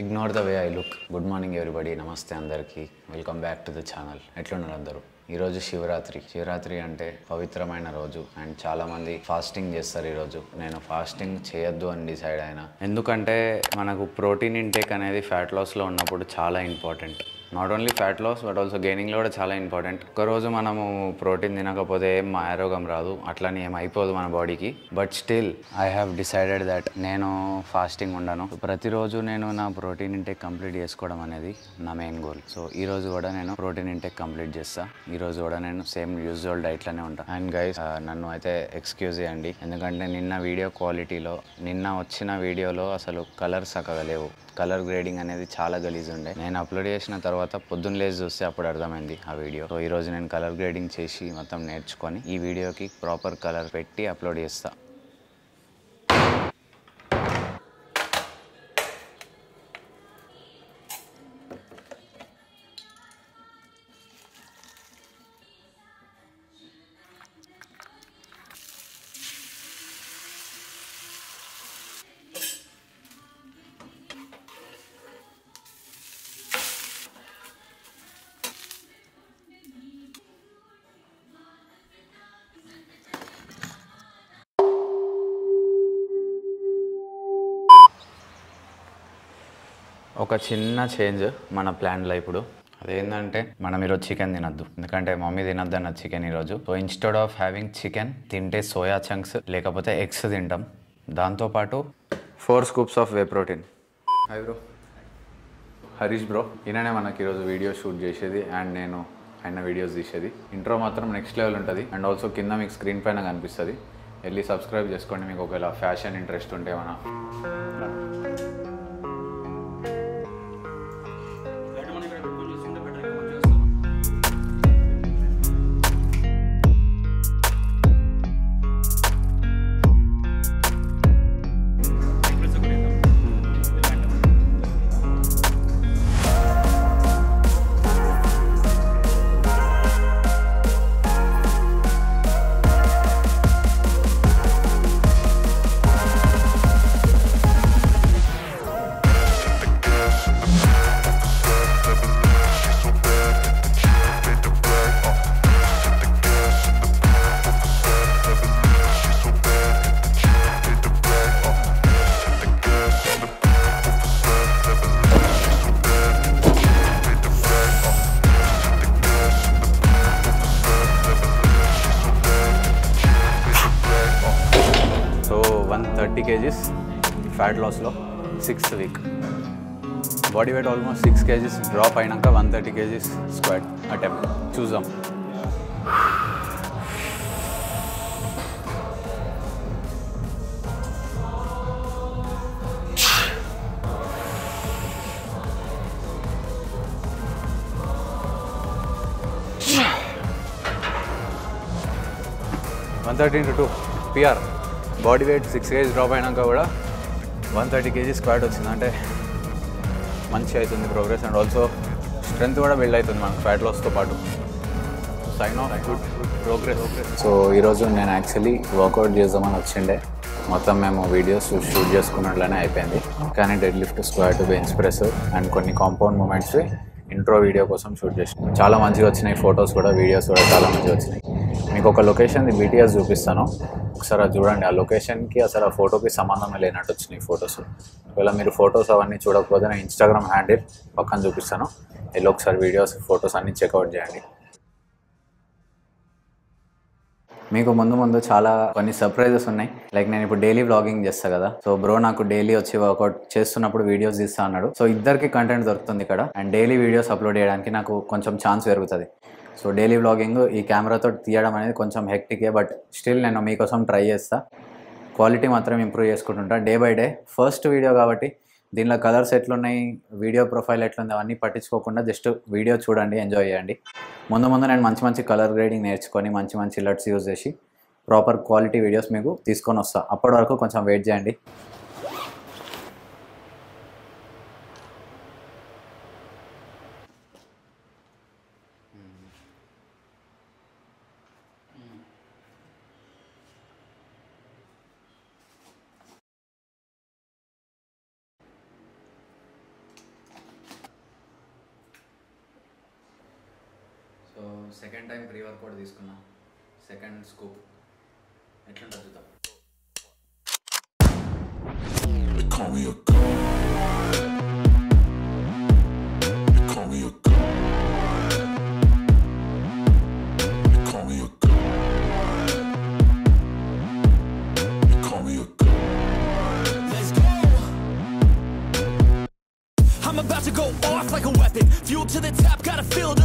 Ignore the way I look good morning everybody నమస్తే అందరికీ. Welcome back to the channel ఎట్లున్నారు అందరూ? ఈరోజు శివరాత్రి. శివరాత్రి అంటే పవిత్రమైన రోజు అండ్ చాలామంది ఫాస్టింగ్ చేస్తారు ఈరోజు. నేను ఫాస్టింగ్ చేయొద్దు అని డిసైడ్ అయినా. ఎందుకంటే మనకు ప్రోటీన్ ఇంటేక్ అనేది ఫ్యాట్ లాస్లో ఉన్నప్పుడు చాలా important not only fat loss but also గెయినింగ్లో కూడా చాలా ఇంపార్టెంట్ ఒకరోజు మనము ప్రోటీన్ తినకపోతే ఏం ఆరోగ్యం రాదు. అట్లని ఏం అయిపోదు మన బాడీకి. But still I have decided that నేను ఫాస్టింగ్ ఉండను. ప్రతిరోజు నేను నా ప్రోటీన్ ఇంటేక్ కంప్లీట్ చేసుకోవడం అనేది నా మెయిన్ గోల్ సో ఈ రోజు కూడా నేను ప్రోటీన్ ఇంటేక్ కంప్లీట్ చేస్తా. ఈ రోజు కూడా నేను సేమ్ యూజువల్ డైట్లోనే ఉంటాను అండ్ గైస్ నన్ను అయితే ఎక్స్క్యూజ్ చేయండి. ఎందుకంటే నిన్న వీడియో క్వాలిటీలో నిన్న వచ్చిన వీడియోలో అసలు కలర్స్ చక్కగా లేవు. కలర్ గ్రేడింగ్ అనేది చాలా గలీజ్ ఉండే నేను అప్లోడ్ చేసిన తర్వాత తర్వాత పొద్దున్న లేచి చూస్తే అప్పుడు అర్థమైంది ఆ వీడియో. సో ఈరోజు నేను కలర్ గ్రేడింగ్ చేసి మొత్తం నేర్చుకొని ఈ వీడియోకి ప్రాపర్ కలర్ పెట్టి అప్లోడ్ చేస్తాను ఒక చిన్న చేంజ్ మన ప్లాన్లో ఇప్పుడు. అదేంటంటే మనం ఈరోజు చికెన్ తినద్దు. ఎందుకంటే మమ్మీ తినద్దు అన్న చికెన్ ఈరోజు. So instead of having chicken తింటే సోయా చంక్స్ లేకపోతే ఎగ్స్ తింటాం. దాంతోపాటు four scoops of whey protein hi bro Harish bro ఈయననే మనకి ఈరోజు వీడియో షూట్ చేసేది అండ్ నేను ఆయన వీడియోస్ తీసేది. ఇంట్రో మాత్రం నెక్స్ట్ లెవెల్ ఉంటుంది. అండ్ ఆల్సో కింద మీకు స్క్రీన్ పైన కనిపిస్తుంది. వెళ్ళి సబ్స్క్రైబ్ చేసుకోండి. మీకు ఒకవేళ ఫ్యాషన్ ఇంట్రెస్ట్ ఉంటే మన kgs fat లాస్లో sixth week. Body weight almost six kgs drop అయినాక one thirty kgs squat attempt. చూద్దాం. One thirty into two PR body weight six kg drop అయినాక కూడా వన్ థర్టీ కేజీ స్క్వాడ్ వచ్చింది. అంటే మంచి అవుతుంది ప్రోగ్రెస్ అండ్ ఆల్సో స్ట్రెంత్ కూడా build అవుతుంది మనకు ఫ్యాట్ లాస్తో పాటు. Sign off good progress so ఈరోజు నేను యాక్చువల్లీ వర్కౌట్ చేద్దామని వచ్చిండే. మొత్తం మేము వీడియోస్ షూట్ చేసుకున్నట్లనే అయిపోయింది. కానీ deadlift squat bench press and కొన్ని కాంపౌండ్ మూమెంట్స్ ఇంట్రో వీడియో కోసం షూట్ చేసినాం చాలా మంచిగా వచ్చినాయి ఫొటోస్ కూడా వీడియోస్ కూడా చాలా మంచిగా వచ్చినాయి. మీకు ఒక లొకేషన్ బీటీఎస్ చూపిస్తాను. ఒకసారి చూడండి. ఆ లొకేషన్కి అసలు ఆ ఫోటోకి సంబంధమే లేనట్టు వచ్చినాయి ఫొటోస్. ఒకవేళ మీరు ఫొటోస్ అవన్నీ చూడకపోతే నేను ఇన్స్టాగ్రామ్ హ్యాండిల్ పక్కన చూపిస్తాను. వెళ్ళి ఒకసారి వీడియోస్ ఫొటోస్ అన్నీ చెక్అవుట్ చేయండి. మీకు ముందు ముందు చాలా కొన్ని సర్ప్రైజెస్ ఉన్నాయి. లైక్ నేను ఇప్పుడు డైలీ వ్లాగింగ్ చేస్తా కదా. సో బ్రో నాకు డైలీ వచ్చి వర్కౌట్ చేస్తున్నప్పుడు వీడియోస్ తీస్తా అన్నాడు. సో ఇద్దరికి కంటెంట్ దొరుకుతుంది ఇక్కడ. అండ్ డైలీ వీడియోస్ అప్లోడ్ చేయడానికి నాకు కొంచెం ఛాన్స్ పెరుగుతుంది. సో డైలీ వ్లాగింగ్ ఈ కెమెరాతో తీయడం అనేది కొంచెం హెక్టికే బట్ స్టిల్ నేను మీకోసం ట్రై చేస్తా. క్వాలిటీ మాత్రం improve చేసుకుంటుంటా. Day by day first video కాబట్టి దీనిలో కలర్స్ ఎట్లున్నాయి వీడియో ప్రొఫైల్ ఎట్లుంది అవన్నీ పట్టించుకోకుండా జస్ట్ వీడియో చూడండి ఎంజాయ్ చేయండి. ముందు ముందు నేను మంచి మంచి కలర్ గ్రేడింగ్ నేర్చుకొని మంచి మంచి లట్స్ యూజ్ చేసి ప్రాపర్ క్వాలిటీ వీడియోస్ మీకు తీసుకొని వస్తాను అప్పటి వరకు కొంచెం వెయిట్ చేయండి. సెకండ్ టైం ప్రీ వర్కౌట్ తీసుకున్నా సెకండ్ స్కూప్ ఎట్లుంటుంది చూద్దాం They call me a god. They call me a god. They call me a god. They call me a god. Let's go. I'm about to go off like a weapon. Fuel to the top, got a filled up engine.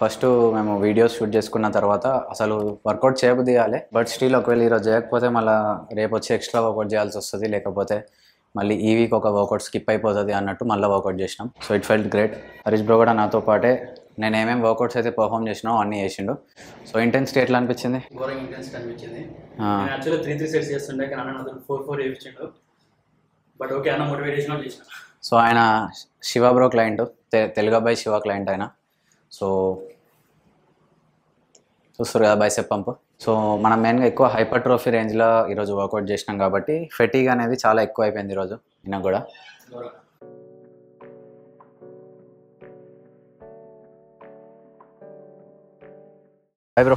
First మేము videos shoot చేసుకున్న తర్వాత అసలు work out చేయబుద్ది కాలే. But still ఒకవేళ ఈరోజు చేయకపోతే మళ్ళీ రేపు వచ్చి ఎక్స్ట్రా వర్కౌట్ చేయాల్సి వస్తుంది. లేకపోతే మళ్ళీ ఈ వీక్ ఒక వర్కౌట్ స్కిప్ అయిపోతుంది అన్నట్టు మళ్ళీ వర్కౌట్ చేసినాం. So it felt great Harish bro కూడా నాతో పాటే నేను ఏమేమి వర్కౌట్స్ అయితే పర్ఫామ్ చేసినాో అన్నీ చేసిండు. సో ఇంటెన్సిటీ ఎట్లా అనిపించింది? ఘోరంగా ఇంటెన్స్ అనిపించింది. ఆ. నేను యాక్చువల్గా త్రీ త్రీ సెట్స్ చేస్తుండే కానీ అన్న నాకు ఫోర్ ఫోర్ వేయించాడు బట్ ఓకే అన్న మోటివేట్ చేసిన చేసిన. సో ఆయన శివ బ్రో క్లయింట్ తెలుగు అబ్బాయి శివ క్లయింట్ ఆయన. సో చూస్తారు కదా బైసెప్ పంప్ సో మనం మెయిన్గా ఎక్కువ హైపర్ ట్రోఫీ రేంజ్లో ఈరోజు వర్కౌట్ చేసినాం కాబట్టి ఫెటీగ్ అనేది చాలా ఎక్కువ అయిపోయింది ఈరోజు నిన్న కూడా. బ్రో